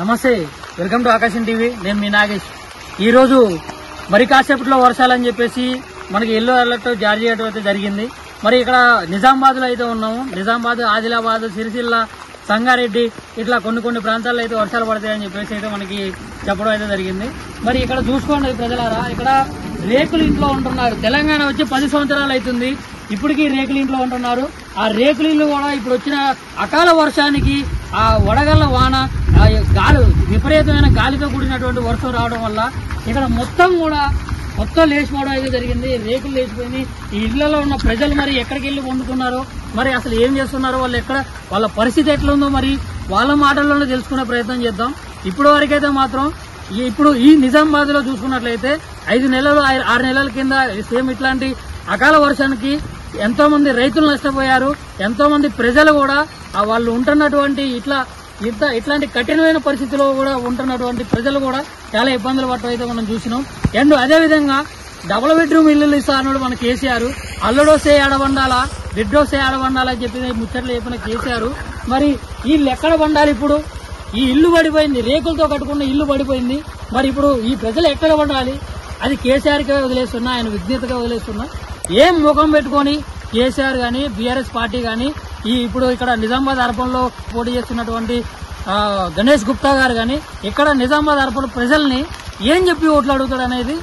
నమస్తే welcome to ఆకాశం TV. నేను మీ నాగేష్. ఈరోజు మరి కాసేపట్లో వర్షాలని చెప్పేసి మనకి ఎల్లో అలర్ట్ జారీ చేయడం అయితే జరిగింది. మరి ఇక్కడ నిజామాబాద్లో అయితే ఉన్నాము. నిజామాబాద్ ఆదిలాబాద్ సిరిసిల్ల సంగారెడ్డి ఇట్లా కొన్ని కొన్ని ప్రాంతాల్లో అయితే వర్షాలు పడతాయని చెప్పేసి అయితే మనకి చెప్పడం అయితే జరిగింది. మరి ఇక్కడ చూసుకోండి ప్రజలారా ఇక్కడ రేకులు ఇంట్లో ఉంటున్నారు. తెలంగాణ వచ్చి పది సంవత్సరాలు అవుతుంది. ఇప్పటికీ రేకులు ఇంట్లో ఉంటున్నారు. ఆ రేకులు ఇల్లు కూడా ఇప్పుడు వచ్చిన అకాల వర్షానికి ఆ వడగళ్ళ వాన ఆ విపరీతమైన గాలితో కూడినటువంటి వర్షం రావడం వల్ల ఇక్కడ మొత్తం కూడా మొత్తం లేచిపోవడం అయితే జరిగింది. రేకులు లేచిపోయింది ఈ ఇళ్ళలో ఉన్న ప్రజలు మరి ఎక్కడికి వెళ్ళి వండుకున్నారో మరి అసలు ఏం చేస్తున్నారో వాళ్ళు ఎక్కడ వాళ్ళ పరిస్థితి ఎట్లుందో మరి వాళ్ళ మాటల్లోనే తెలుసుకునే ప్రయత్నం చేద్దాం. ఇప్పటి వరకైతే మాత్రం ఇప్పుడు ఈ నిజామాబాద్లో చూసుకున్నట్లయితే ఐదు నెలలు ఆరు నెలల కింద సేమ్ ఇట్లాంటి అకాల వర్షానికి ఎంతో మంది రైతులు నష్టపోయారు. ఎంతో మంది ప్రజలు కూడా వాళ్ళు ఉంటున్నటువంటి ఇట్లా ఇంత ఇట్లాంటి కఠినమైన పరిస్థితిలో కూడా ఉంటున్నటువంటి ప్రజలు కూడా చాలా ఇబ్బందులు పడటం అయితే మనం చూసినాం. అండ్ అదే విధంగా డబుల్ బెడ్రూమ్ ఇల్లులు ఇస్తా అన్నాడు మన కేసీఆర్. అల్లుడోసే ఆడబండాలా బిడ్డోసే ఆడబండాలా అని చెప్పి ముచ్చట్లు చెప్పిన కేసీఆర్. మరి వీళ్ళు ఎక్కడ పండాలి ఇప్పుడు? ఈ ఇల్లు పడిపోయింది రేకులతో కట్టుకున్న ఇల్లు పడిపోయింది. మరి ఇప్పుడు ఈ ప్రజలు ఎక్కడ పండాలి అది కేసీఆర్కే వదిలేస్తున్నా ఆయన విజ్ఞతగా వదిలేస్తున్నా. ఏం ముఖం పెట్టుకొని కేసీఆర్ గాని బీఆర్ఎస్ పార్టీ గాని ఈ ఇప్పుడు ఇక్కడ నిజామాబాద్ అర్పణలో పోటీ చేస్తున్నటువంటి గణేష్ గుప్తా గారు గాని ఇక్కడ నిజామాబాద్ అర్పణ ప్రజల్ని ఏం చెప్పి ఓట్లు అడుగుతాడు అనేది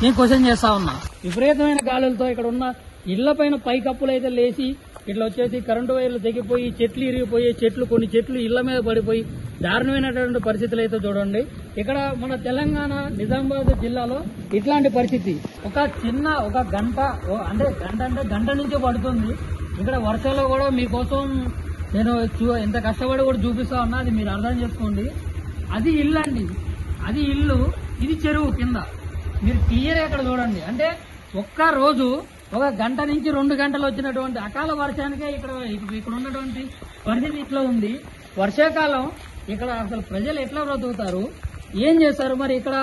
నేను క్వశ్చన్ చేస్తా ఉన్నా. విపరీతమైన గాలులతో ఇక్కడ ఉన్న ఇళ్ళ పైన పైకప్పులు అయితే లేచి ఇట్లా వచ్చేసి కరెంటు వైర్లు తెగిపోయి చెట్లు ఇరిగిపోయి చెట్లు కొన్ని చెట్లు ఇళ్ళ మీద పడిపోయి దారుణమైనటువంటి పరిస్థితులు అయితే చూడండి. ఇక్కడ మన తెలంగాణ నిజామాబాద్ జిల్లాలో ఇట్లాంటి పరిస్థితి. ఒక చిన్న ఒక గంట ఓ- అంటే గంట అంటే గంట నుంచే పడుతుంది. ఇక్కడ వర్షాలు కూడా మీకోసం నేను చూ- ఎంత కష్టపడి కూడా చూపిస్తా ఉన్నా అది మీరు అర్థం చేసుకోండి. అది ఇల్లు అండి. అది ఇల్లు ఇది చెరువు కింద. మీరు క్లియర్ అక్కడ చూడండి. అంటే ఒక్క రోజు ఒక గంట నుంచి రెండు గంటలు వచ్చినటువంటి అకాల వర్షానికే ఇక్కడ ఇక్కడ ఉన్నటువంటి పరిస్థితి ఇట్లా ఉంది. వర్షాకాలం ఇక్కడ అసలు ప్రజలు ఎట్లా బ్రతుకుతారు? ఏం చేస్తారు? మరి ఇక్కడ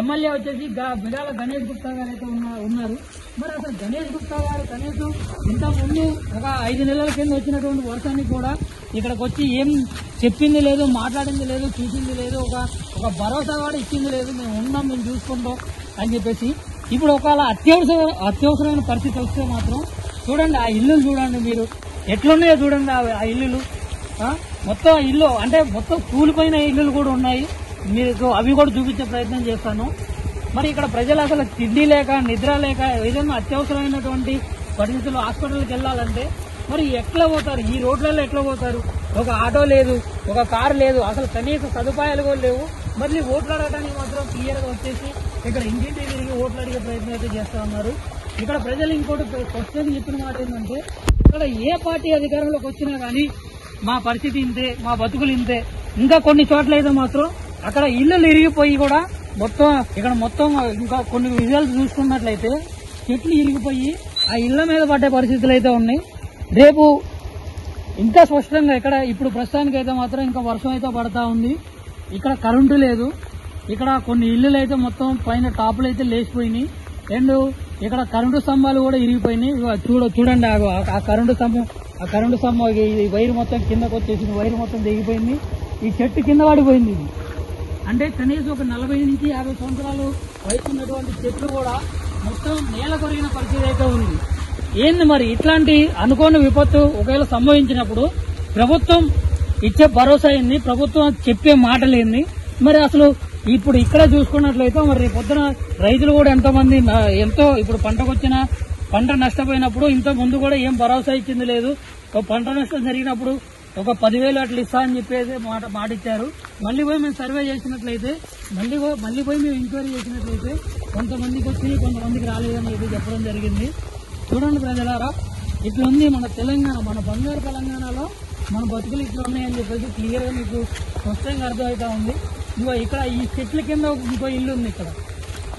ఎమ్మెల్యే వచ్చేసి బిడాల గణేష్ గుప్తా గారు అయితే ఉన్నారు. మరి అసలు గణేష్ గుప్తా గారు కనీసం ఇంత ముందు ఒక ఐదు నెలల కింద వచ్చినటువంటి వర్షాన్ని కూడా ఇక్కడికి వచ్చి ఏం చెప్పింది లేదు మాట్లాడింది లేదు చూసింది లేదు ఒక ఒక భరోసా కూడా ఇచ్చింది లేదు. మేము ఉన్నాం మేము చూసుకుంటాం అని చెప్పేసి ఇప్పుడు ఒకవేళ అత్యవసర అత్యవసరమైన పరిస్థితి వస్తే మాత్రం చూడండి ఆ ఇల్లు చూడండి మీరు. ఎట్లున్నాయో చూడండి ఆ- ఆ ఇల్లులు. ఆ? మొత్తం ఇల్లు అంటే మొత్తం కూలిపోయిన ఇల్లులు కూడా ఉన్నాయి. మీకు అవి కూడా చూపించే ప్రయత్నం చేస్తాను. మరి ఇక్కడ ప్రజలు అసలు తిండి లేక నిద్ర లేక ఏదైనా అత్యవసరమైనటువంటి పరిస్థితులు హాస్పిటల్కి వెళ్ళాలంటే మరి ఎట్లా పోతారు? ఈ రోడ్లలో ఎట్లా పోతారు? ఒక ఆటో లేదు ఒక కారు లేదు. అసలు కనీస సదుపాయాలు కూడా లేవు. మళ్ళీ ఓట్లు అడగడానికి మాత్రం క్లియర్గా వచ్చేసి ఇక్కడ ఇంటింటి తిరిగి ఓట్లు అడిగే ప్రయత్నం అయితే చేస్తా ఉన్నారు. ఇక్కడ ప్రజలు ఇంకోటి క్వశ్చన్ చెప్పిన మాట ఏంటంటే ఇక్కడ ఏ పార్టీ అధికారంలోకి వచ్చినా గానీ మా పరిస్థితి ఇంతే మా బతుకులు ఇంతే. ఇంకా కొన్ని చోట్ల అయితే మాత్రం అక్కడ ఇల్లులు ఇరిగిపోయి కూడా మొత్తం ఇక్కడ మొత్తం ఇంకా కొన్ని విజయాలు చూసుకున్నట్లయితే చెట్లు ఇరిగిపోయి ఆ ఇళ్ళ మీద పడ్డే పరిస్థితులు అయితే ఉన్నాయి. రేపు ఇంకా స్పష్టంగా ఇక్కడ ఇప్పుడు ప్రస్తుతానికి అయితే మాత్రం ఇంకా వర్షం అయితే పడతా ఉంది. ఇక్కడ కరెంటు లేదు. ఇక్కడ కొన్ని ఇల్లులు అయితే మొత్తం పైన టాపులు అయితే లేచిపోయినాయి. అండ్ ఇక్కడ కరెంటు స్తంభాలు కూడా ఇరిగిపోయినాయి. చూడ చూడండి ఆ కరెంటు స్తంభం ఆ కరెంటు స్తంభం ఈ వైర్ మొత్తం కిందకు వచ్చేసింది. వైర్ మొత్తం దిగిపోయింది ఈ చెట్టు కింద పడిపోయింది ఇది. అంటే కనీసం ఒక నలభై నుంచి యాభై సంవత్సరాలు వయసు ఉన్నటువంటి చెట్లు కూడా మొత్తం నేల కొరిగిన పరిస్థితి అయితే ఉంది. ఏంది మరి ఇట్లాంటి అనుకోని విపత్తు ఒకవేళ సంభవించినప్పుడు ప్రభుత్వం ఇచ్చే భరోసా ఏంది? ప్రభుత్వం చెప్పే మాటలేంది మరి అసలు ఇప్పుడు ఇక్కడ చూసుకున్నట్లయితే మరి రేపు పొద్దున రైతులు కూడా ఎంతో మంది ఎంతో ఇప్పుడు పంటకొచ్చిన పంట నష్టపోయినప్పుడు ఇంత ముందు కూడా ఏం భరోసా ఇచ్చింది లేదు. ఒక పంట నష్టం జరిగినప్పుడు ఒక పదివేలు అట్లా ఇస్తా అని చెప్పేసి మాట మాట ఇచ్చారు మళ్ళీ పోయి మేము సర్వే చేసినట్లయితే మళ్ళీ మళ్ళీ పోయి మేము ఎంక్వైరీ చేసినట్లయితే కొంతమందికి వచ్చి కొంతమందికి రాలేదని చెప్పి చెప్పడం జరిగింది. చూడండి ప్రజలారా ఇట్లా ఉంది మన తెలంగాణ మన బంగారు తెలంగాణలో మన బతుకులు ఇట్లా ఉన్నాయని చెప్పేసి క్లియర్గా మీకు స్పష్టంగా అర్థమవుతా ఉంది. ఇగో ఇక్కడ ఈ చెట్ల కింద ఇంకో ఇల్లు ఉంది ఇక్కడ.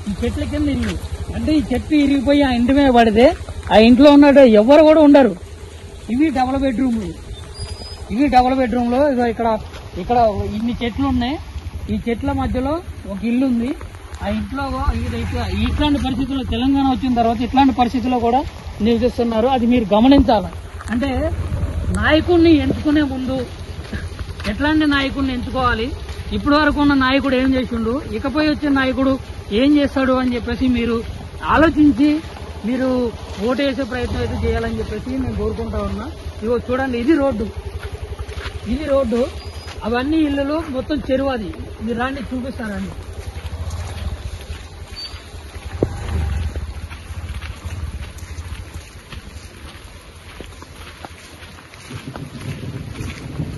ఈ చెట్ల కింద ఇల్లు. అంటే ఈ చెట్టు ఇరిగిపోయి ఆ ఇంటి మీద పడితే ఆ ఇంట్లో ఉన్నట్టు ఎవరు కూడా ఉండరు. ఇవి డబుల్ బెడ్రూమ్లు ఇవి డబుల్ బెడ్రూమ్లో. ఇగో ఇక్కడ ఇక్కడ ఇన్ని చెట్లు ఉన్నాయి. ఈ చెట్ల మధ్యలో ఒక ఇల్లు ఉంది. ఆ ఇంట్లో ఇట్లా- ఇట్లాంటి పరిస్థితుల్లో తెలంగాణ వచ్చిన తర్వాత ఇట్లాంటి పరిస్థితుల్లో కూడా నివసిస్తున్నారు. అది మీరు గమనించాలి. అంటే నాయకుడిని ఎంచుకునే ముందు ఎట్లాంటి నాయకుడిని ఎంచుకోవాలి? ఇప్పటి వరకు ఉన్న నాయకుడు ఏం చేసిండు? ఇకపై వచ్చే నాయకుడు ఏం చేస్తాడు అని చెప్పేసి మీరు ఆలోచించి మీరు ఓటు వేసే ప్రయత్నం అయితే చేయాలని చెప్పేసి నేను కోరుకుంటా ఉన్నా. ఇగో చూడండి ఇది రోడ్డు. ఇది రోడ్డు. అవన్నీ ఇళ్ళలో మొత్తం చెరువు అది. మీరు రాండి చూపిస్తారండి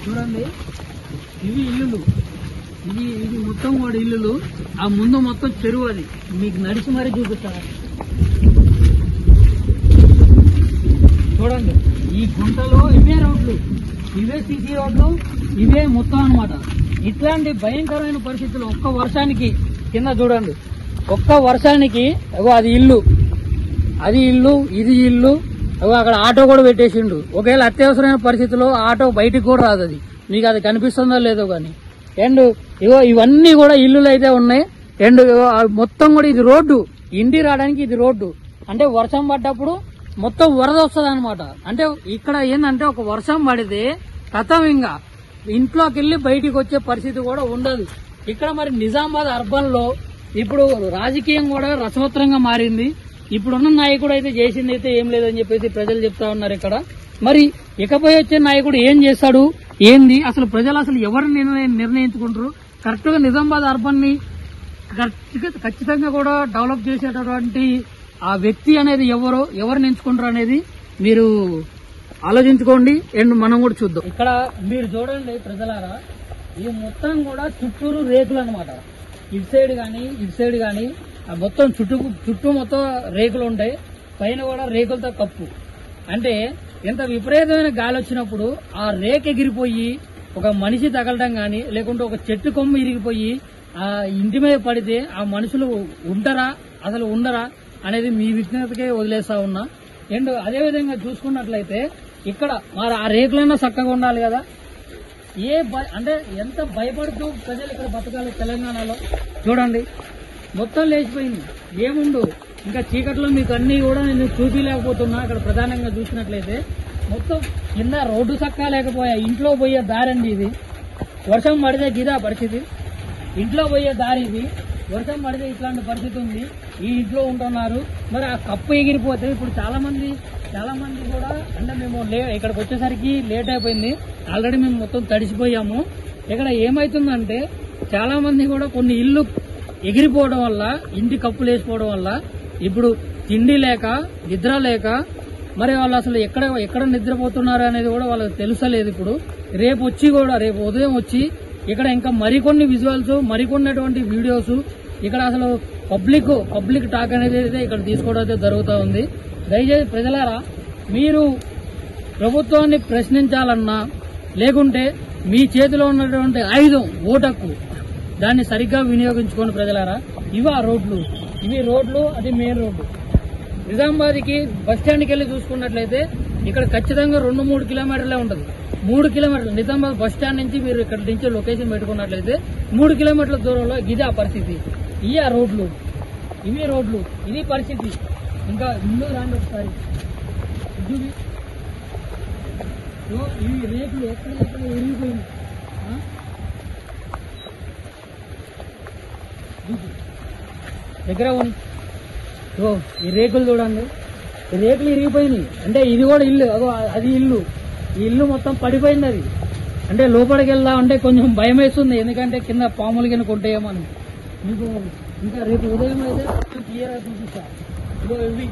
చూడండి. ఇవి ఇల్లులు. ఇది ఇది మొత్తం కూడా ఇల్లులు. ఆ ముందు మొత్తం చెరువు అది. మీకు నడిచి మరీ చూపిస్తాను. చూడండి. ఈ గుంటలో ఇవే రోడ్లు. ఇవే సీసీ రోడ్లు. ఇవే మొత్తం అన్నమాట. ఇట్లాంటి భయంకరమైన పరిస్థితులు ఒక్క వర్షానికి కింద చూడండి. ఒక్క వర్షానికి అగో అది ఇల్లు. అది ఇల్లు ఇది ఇల్లు. అక్కడ ఆటో కూడా పెట్టేసిండు. ఒకవేళ అత్యవసరమైన పరిస్థితిలో ఆటో బయటికి కూడా రాదు అది. మీకు అది కనిపిస్తుందో లేదో కానీ. అండ్ ఇగో ఇవన్నీ కూడా ఇల్లులు అయితే ఉన్నాయి. అండ్ మొత్తం కూడా ఇది రోడ్డు. ఇంటి రావడానికి ఇది రోడ్డు. అంటే వర్షం పడ్డప్పుడు మొత్తం వరద వస్తుంది అనమాట అంటే ఇక్కడ ఏంటంటే ఒక వర్షం పడితే కథం ఇంకా ఇంట్లోకి వెళ్ళి బయటికి వచ్చే పరిస్థితి కూడా ఉండదు. ఇక్కడ మరి నిజామాబాద్ అర్బన్లో ఇప్పుడు రాజకీయం కూడా రసవత్రంగా మారింది. ఇప్పుడున్న నాయకుడు అయితే చేసింది అయితే ఏం లేదని చెప్పేసి ప్రజలు చెప్తా ఉన్నారు ఇక్కడ. మరి ఇకపై వచ్చే నాయకుడు ఏం చేస్తాడు? ఏంది? అసలు ప్రజలు అసలు ఎవరు నిర్ణయించుకుంటారు? కరెక్ట్గా నిజామాబాద్ అర్బన్ని ఖచ్చితంగా కూడా డెవలప్ చేసేటటువంటి ఆ వ్యక్తి అనేది ఎవరు ఎవరిని ఎంచుకుంటారు అనేది మీరు ఆలోచించుకోండి. అండ్ మనం కూడా చూద్దాం. ఇక్కడ మీరు చూడండి ప్రజలారా ఈ మొత్తం కూడా చుట్టూరు రేకులు అనమాట ఇటు సైడ్ కానీ ఇటు సైడ్ కానీ మొత్తం చుట్టూ చుట్టూ మొత్తం రేకులు ఉంటాయి. పైన కూడా రేకులతో కప్పు. అంటే ఎంత విపరీతమైన గాలి వచ్చినప్పుడు ఆ రేక్ ఎగిరిపోయి ఒక మనిషి తగలడం గాని లేకుంటే ఒక చెట్టు కొమ్ము ఇరిగిపోయి ఆ ఇంటి మీద పడితే ఆ మనుషులు ఉంటారా అసలు ఉండరా అనేది మీ విజ్ఞతకే వదిలేస్తా ఉన్నా. అండ్ అదేవిధంగా చూసుకున్నట్లయితే ఇక్కడ మరి ఆ రేకులైనా చక్కగా ఉండాలి కదా. ఏ భయ అంటే ఎంత భయపడుతూ ప్రజలు ఇక్కడ బతకాలి తెలంగాణలో. చూడండి. మొత్తం లేచిపోయింది. ఏముండు? ఇంకా చీకట్లో మీకు అన్ని కూడా నేను చూపించలేకపోతున్నా. అక్కడ ప్రధానంగా చూసినట్లయితే మొత్తం కింద రోడ్డు చక్కా లేకపోయా? ఇంట్లో పోయే దారండి ఇది. వర్షం పడితే గిదా పరిస్థితి. ఇంట్లో పోయే దారి ఇది. వర్షం పడితే ఇట్లాంటి పరిస్థితి ఉంది. ఈ ఇంట్లో ఉంటున్నారు. మరి ఆ కప్పు ఎగిరిపోతే ఇప్పుడు చాలా మంది చాలా మంది కూడా అంటే మేము లే ఇక్కడికి వచ్చేసరికి లేట్ అయిపోయింది. ఆల్రెడీ మేము మొత్తం తడిసిపోయాము. ఇక్కడ ఏమైతుందంటే చాలా మంది కూడా కొన్ని ఇల్లు ఎగిరిపోవడం వల్ల ఇంటి కప్పులు వేసిపోవడం వల్ల ఇప్పుడు తిండి లేక నిద్ర లేక మరి వాళ్ళు అసలు ఎక్కడ ఎక్కడ నిద్రపోతున్నారు అనేది కూడా వాళ్ళకి తెలుసలేదు ఇప్పుడు. రేపు వచ్చి కూడా రేపు ఉదయం వచ్చి ఇక్కడ ఇంకా మరికొన్ని విజువల్స్ మరికొన్నటువంటి వీడియోస్ ఇక్కడ అసలు పబ్లిక్ పబ్లిక్ టాక్ అనేది అయితే ఇక్కడ తీసుకోవడం అయితే జరుగుతూ ఉంది. దయచేసి ప్రజలారా మీరు ప్రభుత్వాన్ని ప్రశ్నించాలన్నా లేకుంటే మీ చేతిలో ఉన్నటువంటి ఆయుధం ఓటక్కు దాన్ని సరిగ్గా వినియోగించుకోండి ప్రజలారా ఇవి ఆ రోడ్లు. ఇవి రోడ్లు అది మెయిన్ రోడ్డు. నిజామాబాద్కి బస్ స్టాండ్కి వెళ్ళి చూసుకున్నట్లయితే ఇక్కడ ఖచ్చితంగా రెండు మూడు కిలోమీటర్లే ఉంటుంది. మూడు కిలోమీటర్లు నిజామాబాద్ బస్ స్టాండ్ నుంచి మీరు ఇక్కడ నుంచి లొకేషన్ పెట్టుకున్నట్లయితే మూడు కిలోమీటర్ల దూరంలో ఇది ఆ పరిస్థితి. ఇవి ఆ రోడ్లు. ఇవి రోడ్లు. ఇది పరిస్థితి. ఇంకా ఇల్లు రాండి ఒకసారి. ఇవి. రేట్లు ఎక్కడ ఎక్కడ విరిగిపోయింది ఆ? ఇది. దగ్గర ఉంది ఈ రేకులు చూడండి. ఈ రేకులు ఇరిగిపోయినాయి. అంటే ఇది కూడా ఇల్లు అదో అది ఇల్లు. ఈ ఇల్లు మొత్తం పడిపోయింది అది. అంటే లోపలికి వెళ్దా అంటే కొంచెం భయం వేస్తుంది. ఎందుకంటే కింద పాములు కింద కొంటాయేమని మీకు ఇంకా రేపు ఉదయం అయితే క్లియర్ చూపిస్తా. ఇవి.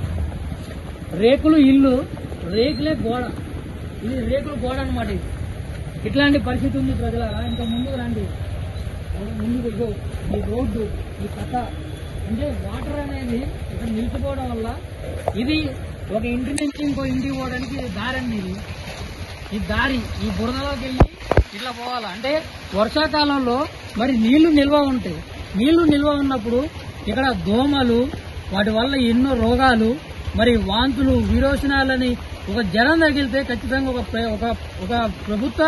రేకులు ఇల్లు రేకులే గోడ. ఇది రేకులు గోడ అనమాట ఇది. ఇట్లాంటి పరిస్థితి ఉంది ప్రజల ఇంకా ముందుకు రండి. ముందుకు ఇగో ఈ రోడ్డు ఈ కథ. అంటే వాటర్ అనేది ఇక్కడ నిలిచిపోవడం వల్ల ఇది ఒక ఇంటి నుంచి ఇంకో ఇంటికి పోవడానికి దారి అండి ఇది. ఈ దారి ఈ బురదలోకి వెళ్ళి ఇట్లా పోవాలి? అంటే వర్షాకాలంలో మరి నీళ్ళు నిల్వ ఉంటాయి. నీళ్ళు నిల్వ ఉన్నప్పుడు ఇక్కడ దోమలు వాటి వల్ల ఎన్నో రోగాలు మరి వాంతులు విరోచనాలని ఒక జనం తగిలితే ఖచ్చితంగా ఒక ఒక ఒక ప్రభుత్వ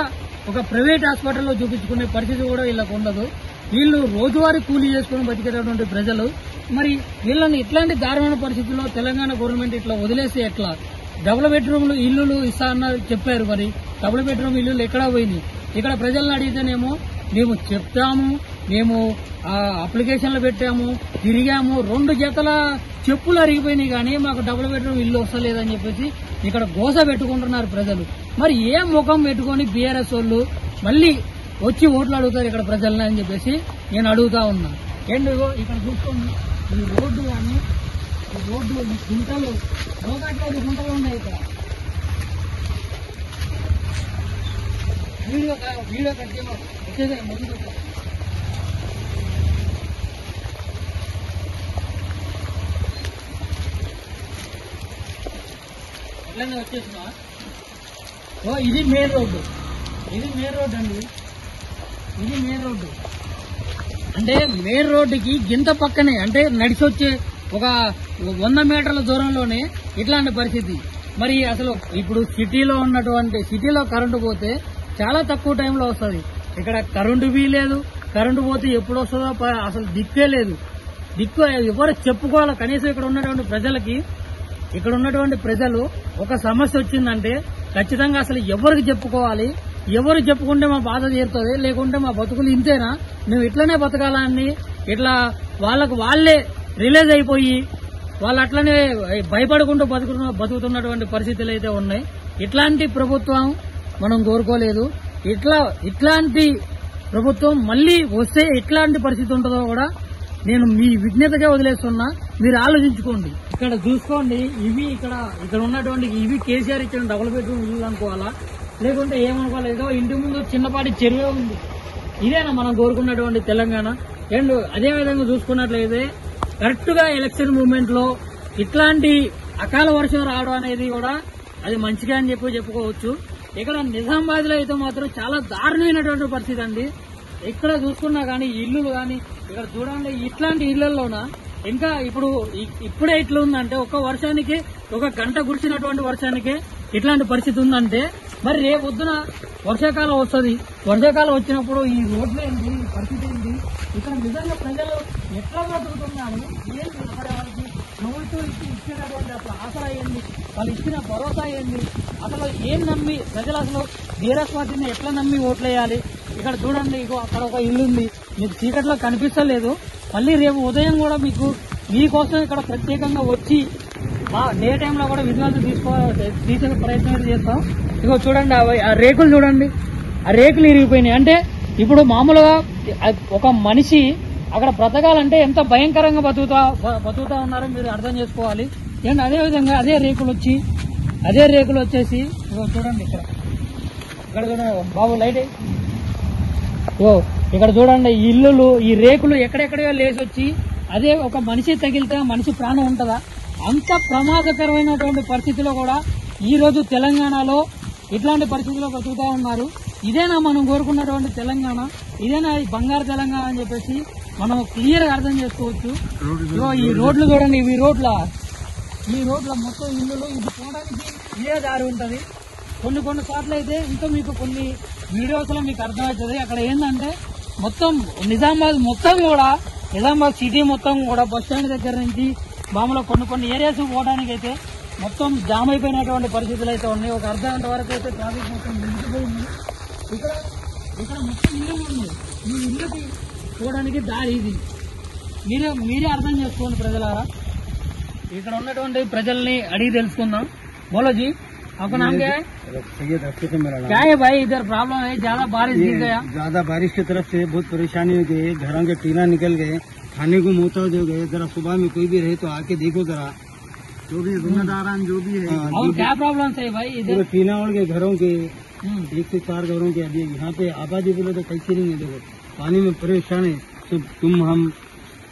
ఒక ప్రైవేట్ హాస్పిటల్లో చూపించుకునే పరిస్థితి కూడా వీళ్ళకు ఉండదు. వీళ్ళు రోజువారీ కూలీ చేసుకుని బతికేటటువంటి ప్రజలు. మరి వీళ్ళని ఇట్లాంటి దారుణ పరిస్థితుల్లో తెలంగాణ గవర్నమెంట్ ఇట్లా వదిలేస్తే ఎట్లా? డబుల్ బెడ్రూమ్లు ఇల్లులు ఇస్తా అన్నారు చెప్పారు మరి. డబుల్ బెడ్రూమ్ ఇల్లులు ఎక్కడా పోయినాయి? ఇక్కడ ప్రజలను అడిగితేనేమో మేము చెప్తాము మేము అప్లికేషన్లు పెట్టాము తిరిగాము. రెండు జతల చెప్పులు అరిగిపోయినాయి కానీ మాకు డబుల్ బెడ్రూమ్ ఇల్లు వస్తలేదని చెప్పేసి ఇక్కడ గోస పెట్టుకుంటున్నారు ప్రజలు. మరి ఏ ముఖం పెట్టుకొని బీఆర్ఎస్ వాళ్ళు మళ్ళీ వచ్చి ఓట్లు అడుగుతారు ఇక్కడ ప్రజల్ని అని చెప్పేసి నేను అడుగుతా ఉన్నా. ఏంటి ఇక్కడ చూసుకోండి. ఈ రోడ్డు కానీ ఈ రోడ్డు ఈ గుంటలు రోగాట్లో గుంటలు ఉన్నాయి ఇక్కడ. వీడియో వీడియో కట్ చేయమా వచ్చేసాయి ముందుకు ఎట్లనే వచ్చేసినా ఓ ఇది మెయిన్ రోడ్డు. ఇది మెయిన్ రోడ్డు అండి. ఇది మెయిన్ రోడ్డు. అంటే మెయిన్ రోడ్డుకి గింత పక్కనే అంటే నడిచి వచ్చే ఒక వంద మీటర్ల దూరంలోనే ఇట్లాంటి పరిస్థితి. మరి అసలు ఇప్పుడు సిటీలో ఉన్నటువంటి సిటీలో కరెంటు పోతే చాలా తక్కువ టైంలో వస్తుంది. ఇక్కడ కరెంటు బీ లేదు కరెంటు పోతే ఎప్పుడు వస్తుందో అసలు దిక్కే లేదు. దిక్కు ఎవరు చెప్పుకోవాలి? కనీసం ఇక్కడ ఉన్నటువంటి ప్రజలకి ఇక్కడ ఉన్నటువంటి ప్రజలు ఒక సమస్య వచ్చిందంటే ఖచ్చితంగా అసలు ఎవరికి చెప్పుకోవాలి? ఎవరు చెప్పుకుంటే మా బాధ తీరుతుంది? లేకుంటే మా బతుకులు ఇంతేనా? మేము ఇట్లనే బతకాలని ఇట్లా వాళ్ళకు వాళ్ళే రిలీజ్ అయిపోయి వాళ్ళు అట్లనే భయపడుకుంటూ బతుకుతున్న బతుకుతున్నటువంటి పరిస్థితులు అయితే ఉన్నాయి. ఇట్లాంటి ప్రభుత్వం మనం కోరుకోలేదు. ఇట్లా ఇట్లాంటి ప్రభుత్వం మళ్ళీ వస్తే ఎట్లాంటి పరిస్థితి ఉంటుందో కూడా నేను మీ విజ్ఞతగా వదిలేస్తున్నా మీరు ఆలోచించుకోండి. ఇక్కడ చూసుకోండి ఇవి ఇక్కడ ఇక్కడ ఉన్నటువంటి ఇవి కేసీఆర్ ఇచ్చిన డబుల్ బెడ్రూమ్ ఇల్లు అనుకోవాలా? లేకుంటే ఏమనుకోవాలి? ఏదో ఇంటి ముందు చిన్నపాటి చెరువే ఉంది. ఇదేనా మనం కోరుకున్నటువంటి తెలంగాణ? అండ్ అదే విధంగా చూసుకున్నట్లయితే కరెక్ట్గా ఎలక్షన్ మూమెంట్లో ఇట్లాంటి అకాల వర్షం రావడం అనేది కూడా అది మంచిగా అని చెప్పి చెప్పుకోవచ్చు. ఇక్కడ నిజామాబాద్లో అయితే మాత్రం చాలా దారుణమైనటువంటి పరిస్థితి అండి. ఎక్కడ చూసుకున్నా కానీ ఇల్లులు కానీ ఇక్కడ చూడండి ఇట్లాంటి ఇళ్ళలోన ఇంకా ఇప్పుడు ఇప్పుడే ఇట్లా ఉందంటే ఒక వర్షానికి ఒక గంట కురిసినటువంటి వర్షానికి ఇట్లాంటి పరిస్థితి ఉందంటే మరి రేపు పొద్దున వర్షాకాలం వస్తుంది. వర్షాకాలం వచ్చినప్పుడు ఈ రోడ్లు ఏంటి ఈ పరిస్థితి ఏంటి ఇక్కడ నిజంగా ప్రజలు ఎట్లా బతుకుతున్నారు? ఏం మరి ప్రభుత్వం ఇచ్చి ఇచ్చినటువంటి అసలు ఆసరా ఏంది? వాళ్ళు ఇచ్చిన భరోసా ఏంది? అసలు ఏం నమ్మి ప్రజలు అసలు బీఆర్ఎస్ ఎట్లా నమ్మి ఓట్లేయాలి? ఇక్కడ చూడండి ఇగో అక్కడ ఒక ఇల్లు ఉంది మీకు చీకట్లో కనిపిస్తలేదు. మళ్ళీ రేపు ఉదయం కూడా మీకు మీకోసం ఇక్కడ ప్రత్యేకంగా వచ్చి మా డే టైంలో కూడా విజువల్స్ తీసుకో తీసే ప్రయత్నం చేస్తాం. ఇగో చూడండి ఆ రేకులు చూడండి. ఆ రేకులు ఇరిగిపోయినాయి. అంటే ఇప్పుడు మామూలుగా ఒక మనిషి అక్కడ బ్రతకాలంటే ఎంత భయంకరంగా బతుకుతా బతుకుతా ఉన్నారో మీరు అర్థం చేసుకోవాలి. అండ్ అదే విధంగా అదే రేకులు వచ్చి అదే రేకులు వచ్చేసి చూడండి ఇక్కడ. ఇక్కడ చూడండి బాబు లైట్ ఎయ్. ఓ ఇక్కడ చూడండి ఈ ఇల్లులు ఈ రేకులు ఎక్కడెక్కడో లేచొచ్చి అదే ఒక మనిషి తగిలితే మనిషి ప్రాణం ఉంటుందా? అంత ప్రమాదకరమైనటువంటి పరిస్థితిలో కూడా ఈ రోజు తెలంగాణలో ఇట్లాంటి పరిస్థితుల్లో బతుకుతా ఉన్నారు. ఇదేనా మనం కోరుకున్నటువంటి తెలంగాణ? ఇదేనా ఈ బంగారు తెలంగాణ అని చెప్పేసి మనం క్లియర్గా అర్థం చేసుకోవచ్చు. ఈ రోడ్లు చూడండి ఇవి రోడ్ల. ఈ రోడ్ల మొత్తం ఇల్లులు ఇది చూడడానికి ఇదే దారి ఉంటది? కొన్ని కొన్ని సార్లు అయితే ఇంకా మీకు కొన్ని వీడియోస్లో మీకు అర్థమవుతుంది. అక్కడ ఏంటంటే మొత్తం నిజామాబాద్ మొత్తం కూడా నిజామాబాద్ సిటీ మొత్తం కూడా బస్ స్టాండ్ దగ్గర నుంచి మామూలుగా కొన్ని కొన్ని ఏరియాస్ పోవడానికి అయితే మొత్తం జామ్ అయిపోయినటువంటి పరిస్థితులు అయితే ఉన్నాయి. ఒక అర్ధ గంట వరకు అయితే ట్రాఫిక్ మొత్తం నిలిచిపోయింది ఇక్కడ ఇక్కడ మొత్తం ఇల్లు ఉంది. ఈ ఇల్లుకి పోవడానికి దారి ఇది. మీరే మీరే అర్థం చేసుకోండి ప్రజలారా. ఇక్కడ ఉన్నటువంటి ప్రజల్ని అడిగి తెలుసుకుందాం. బోలోజీ आपका नाम क्या है? सैयद से मेरा क्या है भाई इधर प्रॉब्लम है ज़्यादा बारिश गिर गया ज़्यादा बारिश की तरफ़ से बहुत परेशानी हो गई घरों के टीना निकल गए खाने को मोहताज हो गए। जरा सुबह में कोई भी रहे तो आके देखो जरा। जो भी जिम्मेदारान जो भी है और क्या प्रॉब्लम है भाई इधर? टीना उड़ गए घरों के हम्म, एक से चार घरों के अभी यहाँ पे आबादी बोले तो कैसे नहीं है देखो। पानी में परेशान है तुम हम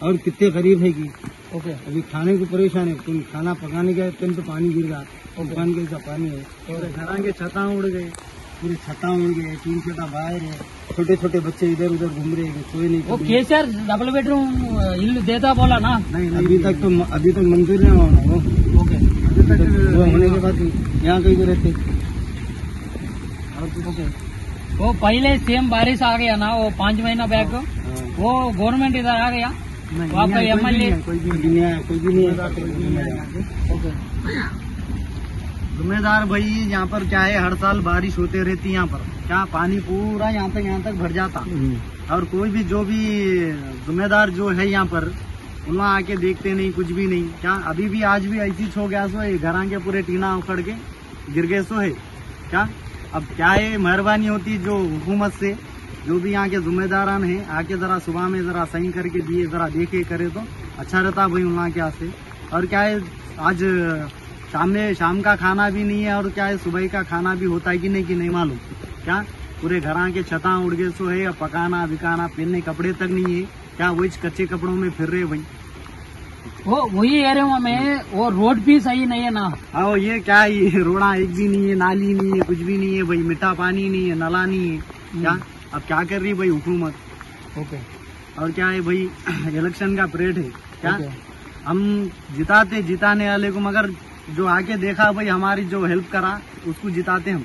और कितने गरीब है कि ओके अभी खाने को परेशान है। तुम खाना पकाने के तुम तो पानी गिर रहा और दुकान के पानी है। और घरा के छता उड़ गए। पूरी छता उड़ गए तीन छता बाहर है। छोटे छोटे बच्चे इधर उधर घूम रहे हैं कोई नहीं वो कभी। केसीआर डबल बेडरूम इल्लू देता बोला ना? नहीं अभी तक तो अभी तक मंजूर नहीं हुआ ना वो। ओके। अभी तक होने के बाद यहाँ कहीं को रहते। वो पहले सेम बारिश आ गया ना वो पाँच महीना बैक हाँ। वो गवर्नमेंट इधर आ गया। नहीं, वो आपका यहाँ कोई भी एमएलए कोई भी नहीं है कोई भी नहीं है कोई भी नहीं है जिम्मेदार भाई यहाँ पर क्या है हर साल बारिश होते रहती है यहाँ पर। क्या पानी पूरा यहाँ तक यहाँ तक भर जाता। और कोई भी जो भी जिम्मेदार जो है यहाँ पर वहाँ आके देखते नहीं कुछ भी नहीं। क्या अभी भी आज भी ऐसी छो गया सो ये घरा के पूरे टीना उखड़ के गिर गए सो है। क्या? अब क्या है मेहरबानी होती जो हुकूमत से? जो भी यहाँ के जिम्मेदारान हैं आके जरा सुबह में जरा सही करके दिए जरा देखे करे तो अच्छा रहता भाई वहाँ के यहाँ से। और क्या है आज शाम में शाम का खाना भी नहीं है और क्या है सुबह का खाना भी होता है कि नहीं कि नहीं मालूम। क्या? पूरे घर के छता उड़ गए सो है पकाना बिकाना पहनने कपड़े तक नहीं है। क्या वही कच्चे कपड़ों में फिर रहे भाई? वो वही एरिया में वो रोड भी सही नहीं है ना। आओ ये क्या है ये रोड़ा एक भी नहीं है नाली नहीं है कुछ भी नहीं है भाई मीठा पानी नहीं है नला नहीं है। क्या? अब क्या कर रही भाई हुकूमत ओके और क्या है भाई इलेक्शन का परेड है क्या ओके हम जिताते जिताने वाले को मगर जो आके देखा भाई हमारी जो हेल्प करा उसको जिताते हम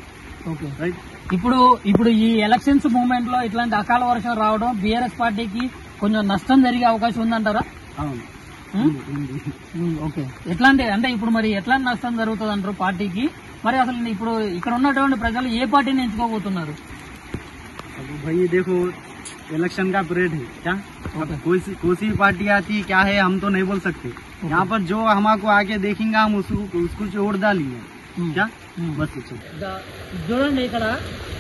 ఓకే राइट ఇప్పుడు ఇప్పుడు ఈ ఎలక్షన్స్ మూమెంట్ లో ఇట్లాంటి అకాల వర్షం రావడం బీఆర్ఎస్ పార్టీకి కొంచెం నష్టం జరిగే అవకాశం ఉందంటారా అవును ఉం? ఉంది. ఉం, ఓకే ఎట్లాంటి అంటే ఇప్పుడు మరి ఎట్లాంటి నష్టం జరుగుతుంది అంటారు పార్టీకి మరి అసలు ఇప్పుడు ఇక్కడ ఉన్నటువంటి ప్రజలు ఏ పార్టీని ఎంచుకోబోతున్నారు अब भाई देखो इलेक्शन का परेड है क्या अब ओके। कोई सी कोई सी पार्टी आती क्या है हम तो नहीं बोल सकते यहाँ पर जो हमको आके देखेंगे हम उसको उसको छोड़ डालेंगे ఉం. क्या ఉం. बस इतना। ద- చూడండి ఇక్కడ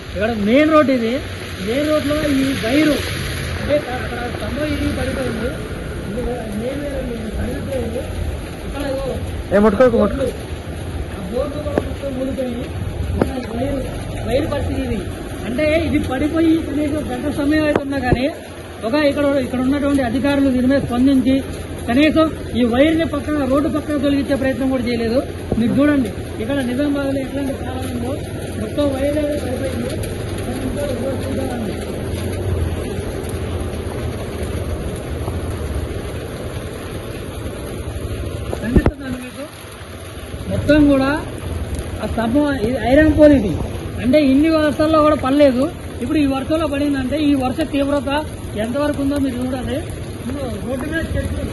ఇక్కడ మెయిన్ రోడ్ ఇది మెయిన్ రోడ్ లో ఈ వైరు అంటే అక్కడ స్తంభం ఇది పడిపోయింది ఇది మెయిన్ వైర్ ఇది పడిపోయింది ఇక్కడ ఇగో బోర్డులు. ఆ బోర్డు కూడా మొత్తం ఊడిపోయి ఇక్కడ వైరు వైరు పరిస్థితి ఇది అంటే ఇది పడిపోయి కనీసం గంట సమయం అవుతున్నా కానీ ఒక ఇక్కడ ఇక్కడ ఉన్నటువంటి అధికారులు దీని మీద స్పందించి కనీసం ఈ వైర్ని పక్కన రోడ్డు పక్కన తొలగించే ప్రయత్నం కూడా చేయలేదు. మీరు చూడండి ఇక్కడ నిజామాబాద్లో ఎట్లాంటి కాలం మొత్తం వైర్ పడిపోయింది. కనిపిస్తుందండి మీకు. మొత్తం కూడా ఆ స్తంభం ఇది ఐరన్ పోల్ ఇది అంటే ఇన్ని వర్షాల్లో కూడా పడలేదు. ఇప్పుడు ఈ వర్షంలో పడిందంటే ఈ వర్ష తీవ్రత ఎంతవరకు ఉందో మీరు చూడాలి రోడ్డు మీద చెట్లు.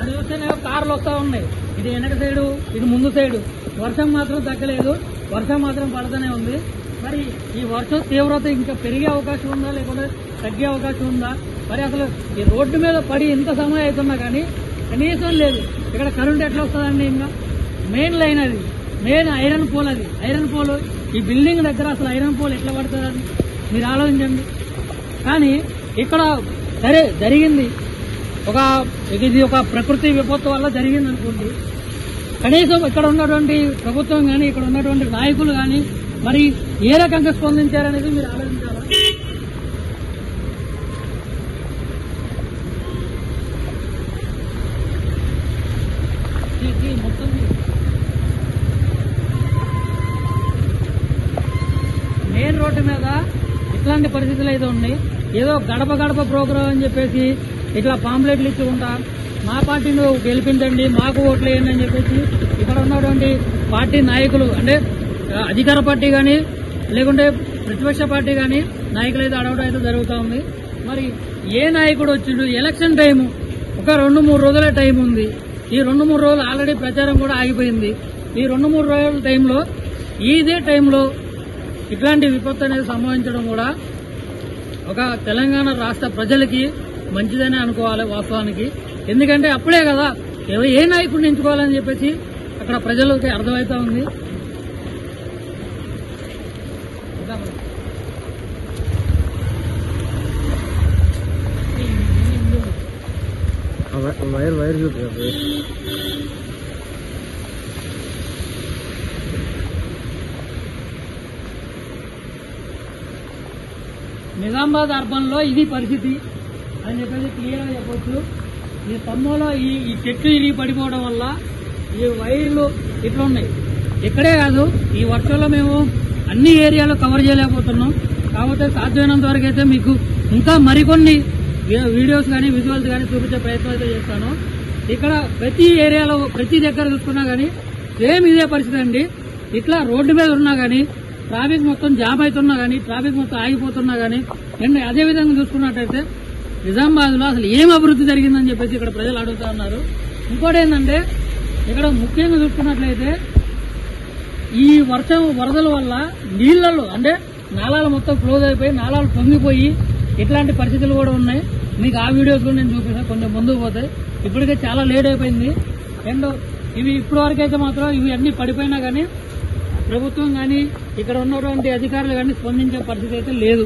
అది చూస్తేనే కార్లు వస్తూ ఉన్నాయి. ఇది వెనక సైడు ఇది ముందు సైడు వర్షం మాత్రం తగ్గలేదు. వర్షం మాత్రం పడుతూనే ఉంది. మరి ఈ వర్షం తీవ్రత ఇంకా పెరిగే అవకాశం ఉందా? లేకుంటే తగ్గే అవకాశం ఉందా? మరి అసలు ఈ రోడ్డు మీద పడి ఇంత సమయం అవుతున్నా కానీ కనీసం లేదు. ఇక్కడ కరెంట్ ఎట్లా వస్తుందండి ఇంకా? మెయిన్ లైన్ అది. మెయిన్ ఐరన్ పోల్ అది. ఐరన్ పోల్ ఈ బిల్డింగ్ దగ్గర అసలు ఐరన్ పోల్ ఎట్లా పడుతుందని మీరు ఆలోచించండి. కానీ ఇక్కడ సరే జరిగింది. ఒక ఇది ఒక ప్రకృతి విపత్తు వల్ల జరిగింది అనుకోండి. కనీసం ఇక్కడ ఉన్నటువంటి ప్రభుత్వం కానీ ఇక్కడ ఉన్నటువంటి నాయకులు కానీ మరి ఏ రకంగా స్పందించారనేది మీరు ఆలోచించాలి. ఉన్నాయి ఏదో గడప గడప ప్రోగ్రాం అని చెప్పేసి ఇట్లా పాంప్లెట్లు ఇచ్చి ఉంటారు మా పార్టీని గెలిపించండి మాకు ఓట్లు వేయండి అని చెప్పేసి ఇక్కడ ఉన్నటువంటి పార్టీ నాయకులు అంటే అధికార పార్టీ కానీ లేకుంటే ప్రతిపక్ష పార్టీ కానీ నాయకులు అయితే అడగడం అయితే జరుగుతూ ఉంది. మరి ఏ నాయకుడు వచ్చిండు ఎలక్షన్ టైం ఒక రెండు మూడు రోజుల టైం ఉంది. ఈ రెండు మూడు రోజులు ఆల్రెడీ ప్రచారం కూడా ఆగిపోయింది. ఈ రెండు మూడు రోజుల టైంలో ఇదే టైంలో ఇట్లాంటి విపత్తు అనేది సంభవించడం కూడా ఒక తెలంగాణ రాష్ట్ర ప్రజలకి మంచిదనే అనుకోవాలి వాస్తవానికి. ఎందుకంటే అప్పుడే కదా ఏ నాయకుడిని ఎంచుకోవాలని చెప్పేసి అక్కడ ప్రజలకి అర్థమవుతా ఉంది. వైర్ వైర్ చూపు నిజామాబాద్ అర్బన్లో ఇది పరిస్థితి అని చెప్పేసి క్లియర్గా చెప్పొచ్చు. ఈ స్తంభంలో ఈ ఈ చెట్లు ఇరిగి పడిపోవడం వల్ల ఈ వైర్లు ఇట్లా ఉన్నాయి. ఇక్కడే కాదు ఈ వర్షంలో మేము అన్ని ఏరియాలో కవర్ చేయలేకపోతున్నాం. కాకపోతే సాధ్యమైనంత వరకు అయితే మీకు ఇంకా మరికొన్ని వీడియోస్ కానీ విజువల్స్ కానీ చూపించే ప్రయత్నం అయితే చేస్తాను. ఇక్కడ ప్రతి ఏరియాలో ప్రతి దగ్గర చూసుకున్నా కానీ సేమ్ ఇదే పరిస్థితి అండి. ఇట్లా రోడ్డు మీద ఉన్నా కానీ ట్రాఫిక్ మొత్తం జామ్ అవుతున్నా కానీ ట్రాఫిక్ మొత్తం ఆగిపోతున్నా కానీ అండ్ అదేవిధంగా చూసుకున్నట్టయితే నిజామాబాద్లో అసలు ఏం అభివృద్ధి జరిగిందని చెప్పేసి ఇక్కడ ప్రజలు అడుగుతా ఉన్నారు. ఇంకోటి ఏంటంటే ఇక్కడ ముఖ్యంగా చూసుకున్నట్లయితే ఈ వర్షం వరదల వల్ల నీళ్ళలో అంటే నాళాలు మొత్తం క్లోజ్ అయిపోయి నాళాలు పొంగిపోయి ఇట్లాంటి పరిస్థితులు కూడా ఉన్నాయి. మీకు ఆ వీడియోస్ నేను చూపిస్తాను కొంచెం ముందుకు పోతాయి. ఇప్పటికే చాలా లేట్ అయిపోయింది. అండ్ ఇవి ఇప్పటి వరకైతే మాత్రం ఇవి అన్ని పడిపోయినా కానీ ప్రభుత్వం కానీ ఇక్కడ ఉన్నటువంటి అధికారులు కానీ స్పందించే పరిస్థితి అయితే లేదు.